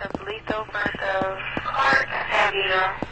the police over, the clerk, have you.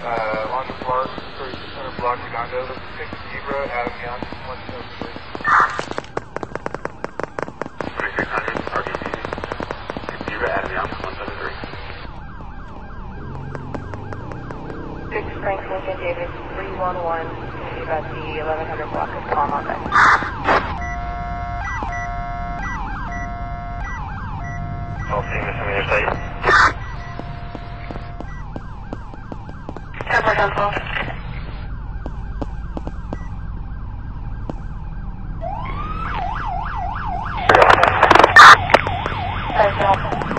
Uh, Alonzo Park, 3600 block, Redondo, 6 Zebra, Adam Young, 173. 2600 RBC. Zebra Adam Young, 173. Six Franklin and David, 311, about the 1100 block of Palm Bay. All famous on your site. 上方。再见。